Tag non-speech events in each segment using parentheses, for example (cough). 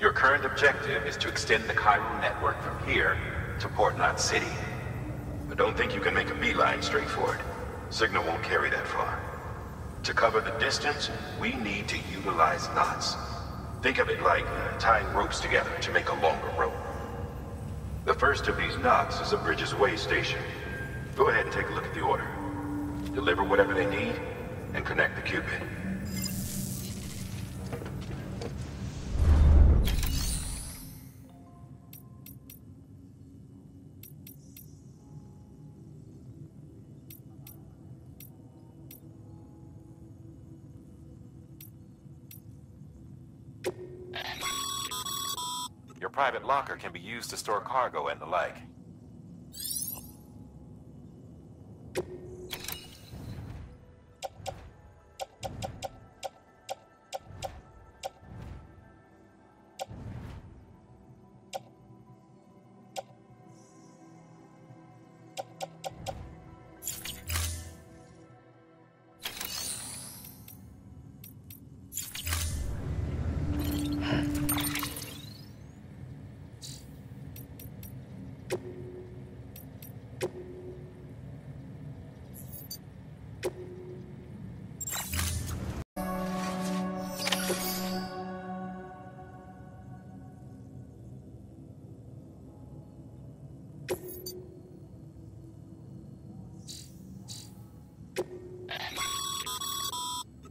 Your current objective is to extend the chiral network from here to Port Knot City. But don't think you can make a beeline straight for it. Signal won't carry that far. To cover the distance, we need to utilize knots. Think of it like uh, tying ropes together to make a longer rope. The first of these knots is a Bridges Way station. Go ahead and take a look at the order. Deliver whatever they need, and connect the Q-pid. Private locker can be used to store cargo and the like.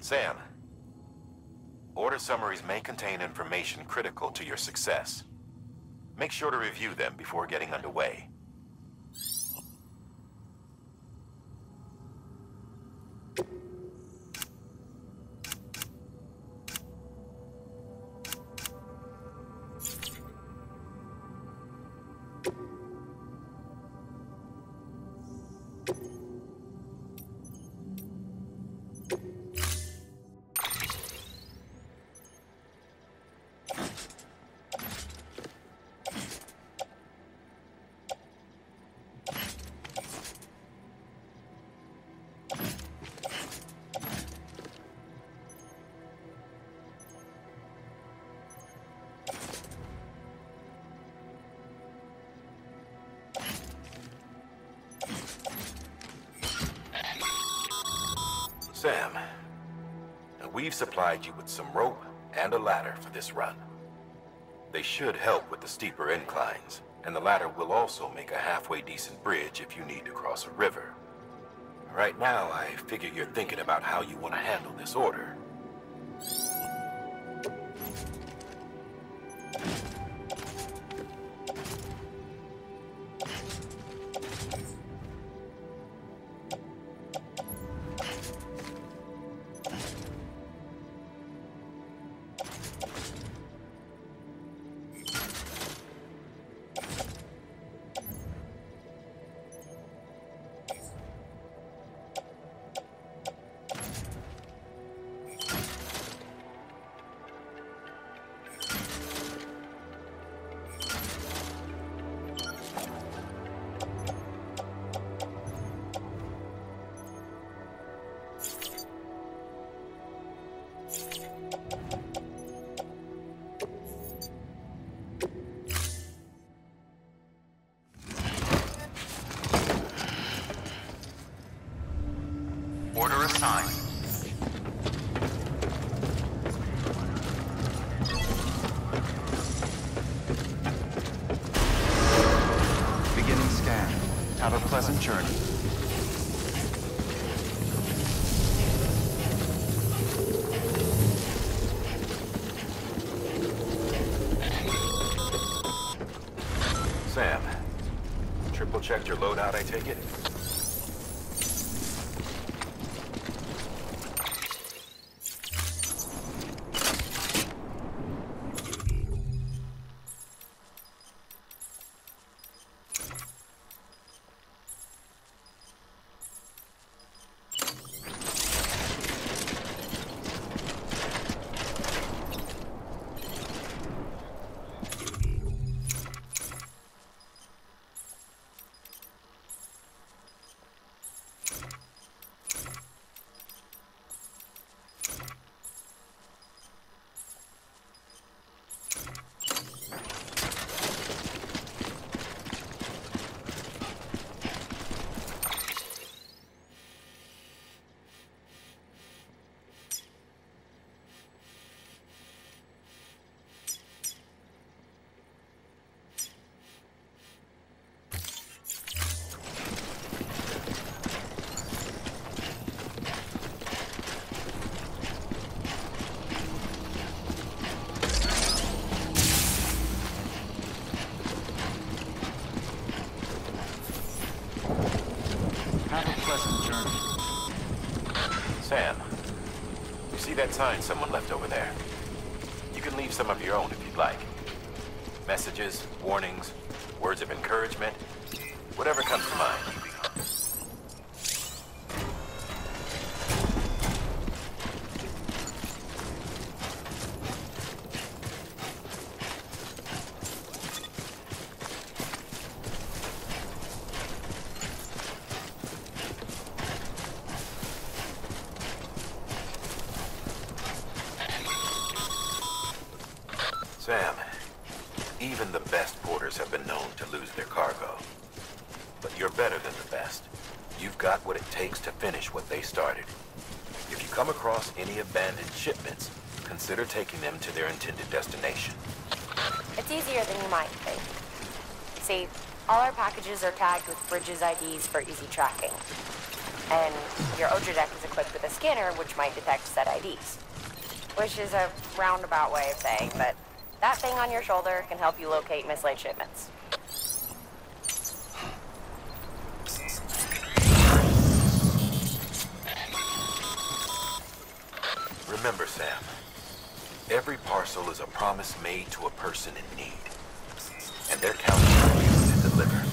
Sam, order summaries may contain information critical to your success. Make sure to review them before getting underway. We've supplied you with some rope and a ladder for this run. They should help with the steeper inclines, and the ladder will also make a halfway decent bridge if you need to cross a river. Right now, I figure you're thinking about how you want to handle this order. I take it? That sign someone left over there? You can leave some of your own if you'd like. Messages, warnings, words of encouragement, whatever comes to mind. Sam, even the best porters have been known to lose their cargo. But you're better than the best. You've got to finish what they started. If you come across any abandoned shipments, consider taking them to their intended destination. It's easier than you might think. See, all our packages are tagged with Bridges IDs for easy tracking. And your Odradek is equipped with a scanner which might detect said IDs. Which is a roundabout way of saying, but that thing on your shoulder can help you locate mislaid shipments. Remember, Sam, every parcel is a promise made to a person in need. And they're counting on you to deliver.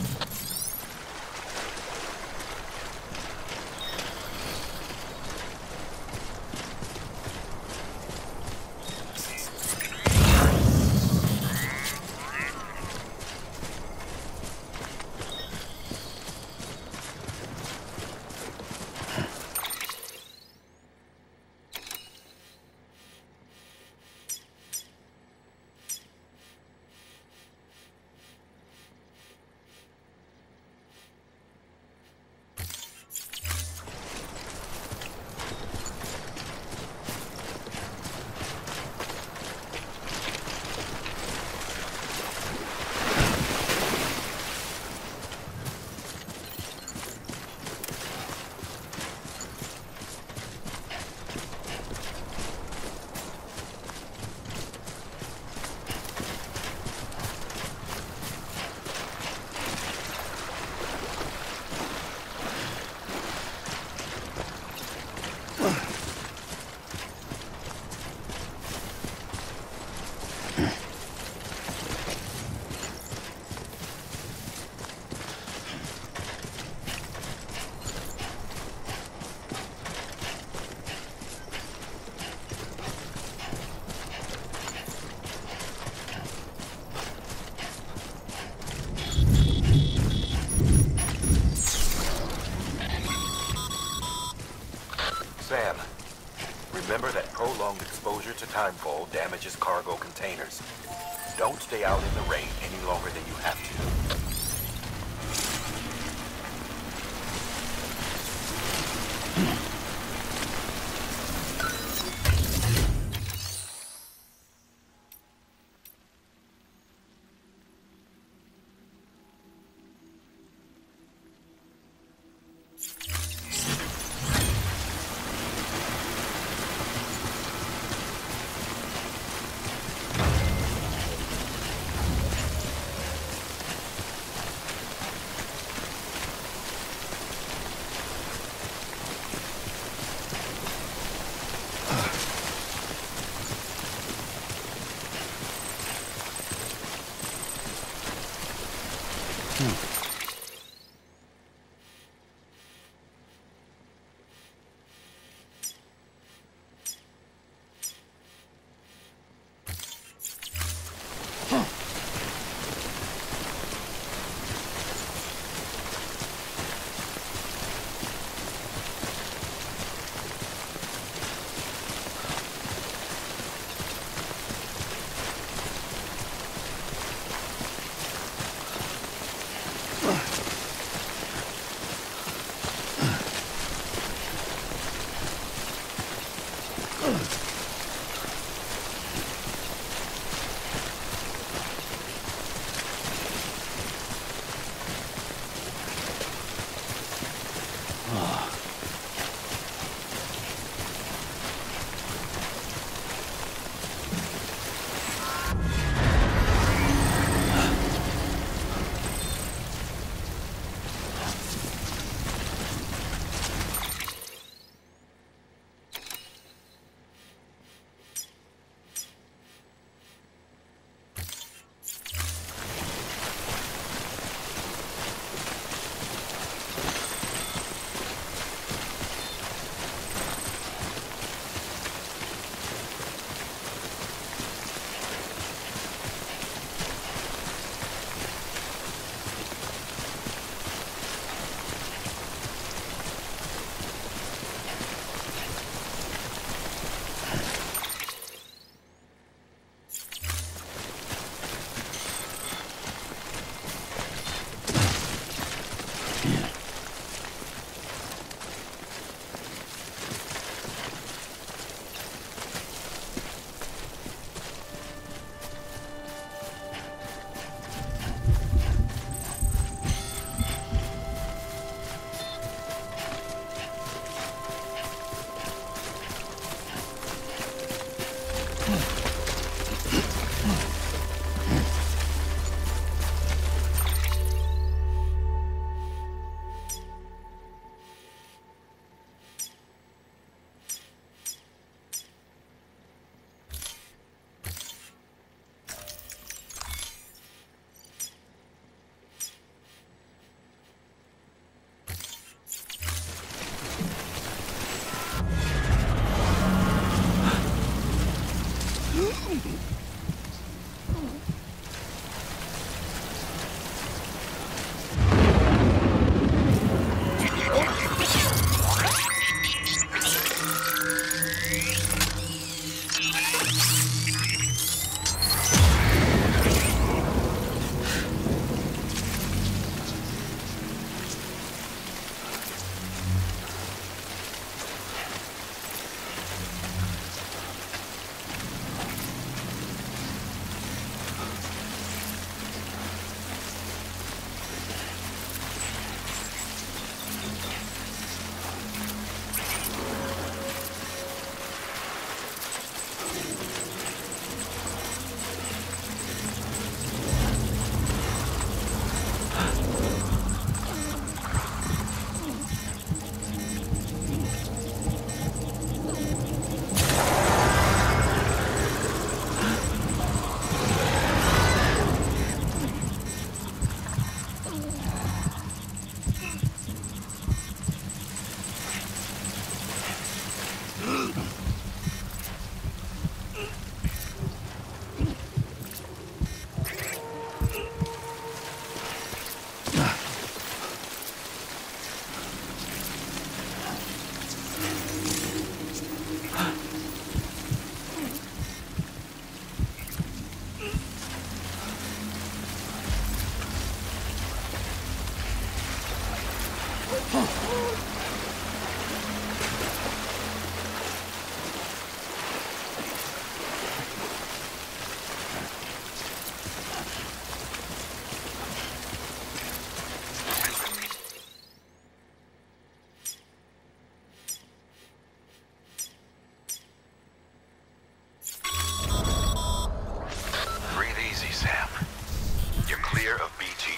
Sam, remember that prolonged exposure to timefall damages cargo containers. Don't stay out in the rain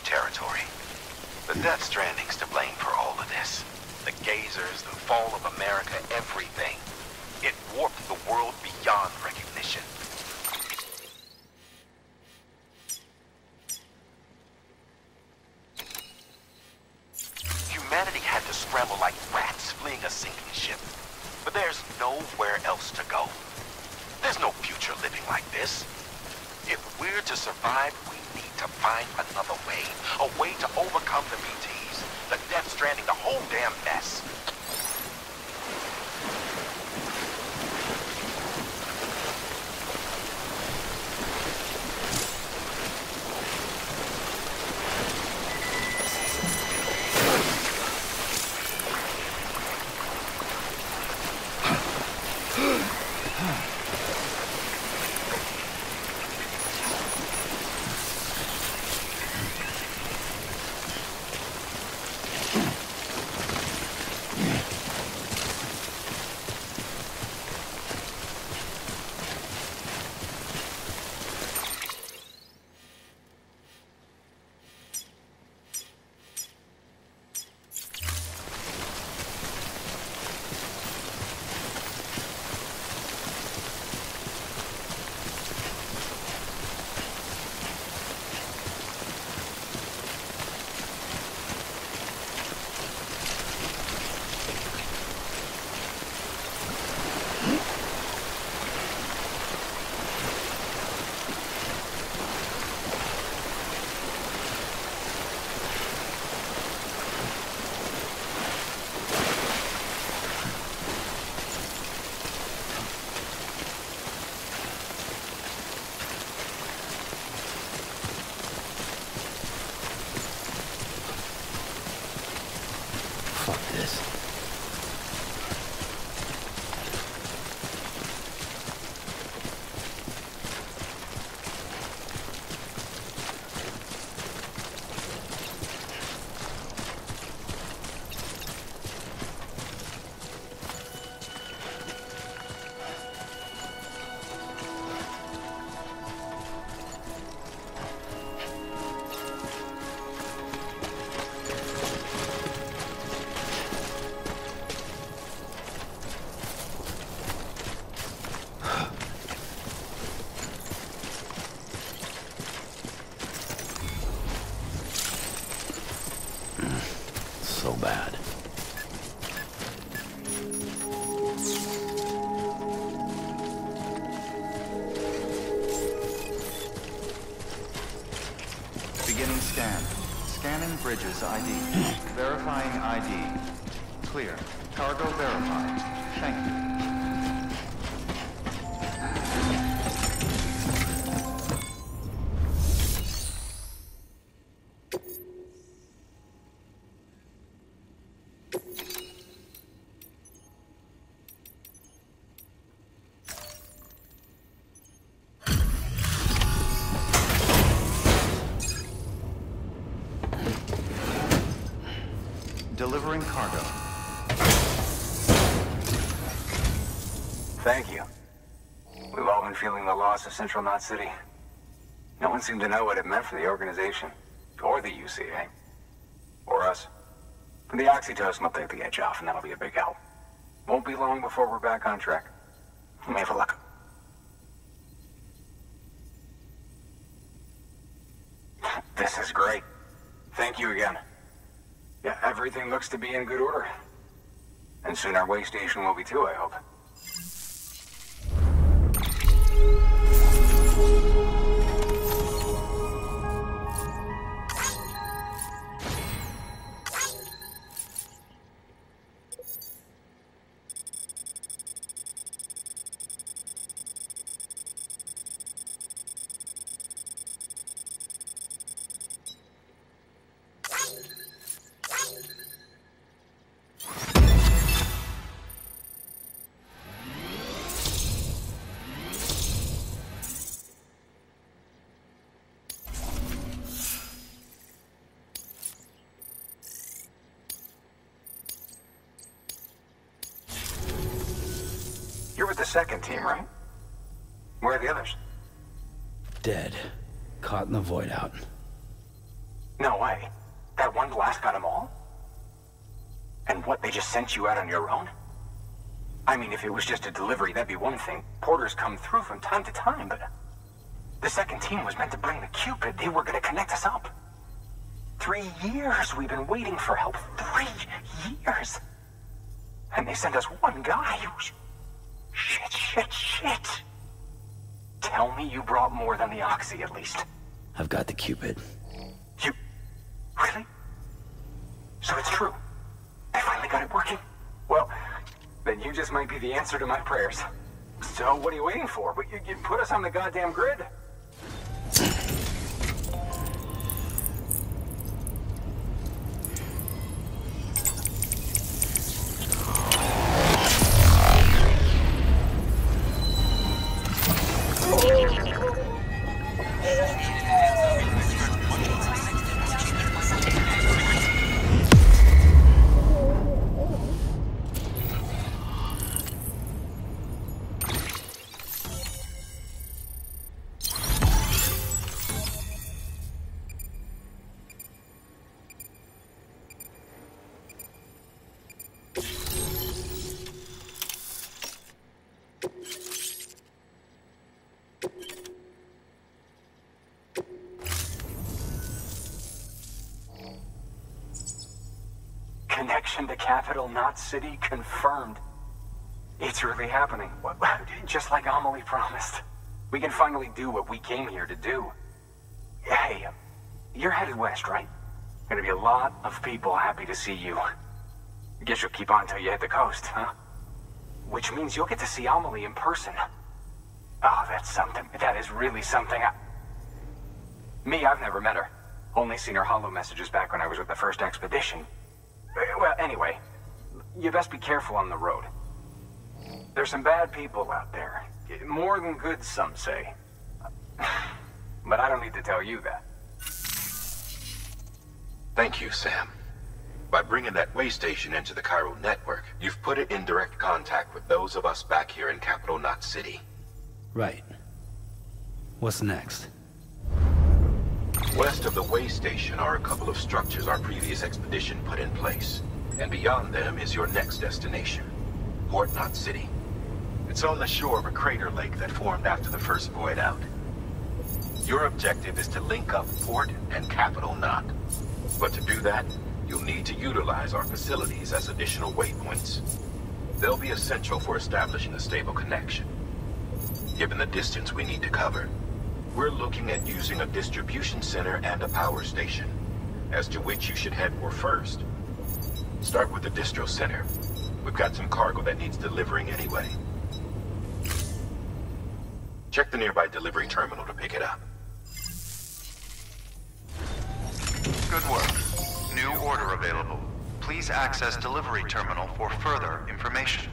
territory. The Death Stranding's to blame for all of this. The Gazers, the fall of America, everything. It warped the world beyond recognition. ID. Clear. Cargo verified. Thank you. Central Knot City. No one seemed to know what it meant for the organization. Or the UCA. Or us. The oxytocin will take the edge off, and that'll be a big help. Won't be long before we're back on track. You may have a look. This is great. Thank you again. Yeah, everything looks to be in good order. And soon our way station will be too, I hope. Second team, right? Where are the others? Dead. Caught in the void out. No way. That one blast got them all? And what, they just sent you out on your own? I mean, if it was just a delivery, that'd be one thing. Porters come through from time to time, but... The second team was meant to bring the Q-pid. They were gonna connect us up. Three years we've been waiting for help. Three years. And they sent us one guy. Shit, shit, shit. Tell me you brought more than the Oxy, at least. I've got the Q-pid. You... Really? So it's true. I finally got it working. Well, then you just might be the answer to my prayers. So what are you waiting for? But you, you put us on the goddamn grid. Connection to Capital Knot City confirmed. It's really happening. Just like Amelie promised. We can finally do what we came here to do. Hey, you're headed west, right? Gonna be a lot of people happy to see you. Guess you'll keep on till you hit the coast, huh? Which means you'll get to see Amelie in person. Oh, that's something. That is really something. I... Me, I've never met her. Only seen her holo messages back when I was with the first expedition. Well, anyway, you best be careful on the road. There's some bad people out there. More than good, some say. (sighs) But I don't need to tell you that. Thank you, Sam. By bringing that way station into the chiral network, you've put it in direct contact with those of us back here in Capital Knot City. Right. What's next? West of the way station are a couple of structures our previous expedition put in place. And beyond them is your next destination, Port Knot City. It's on the shore of a crater lake that formed after the first void out. Your objective is to link up Port and Capital Knot. But to do that, you'll need to utilize our facilities as additional waypoints. They'll be essential for establishing a stable connection. Given the distance we need to cover, we're looking at using a distribution center and a power station, as to which you should head for first. Start with the distro center. We've got some cargo that needs delivering anyway. Check the nearby delivery terminal to pick it up. Good work. New order available. Please access delivery terminal for further information.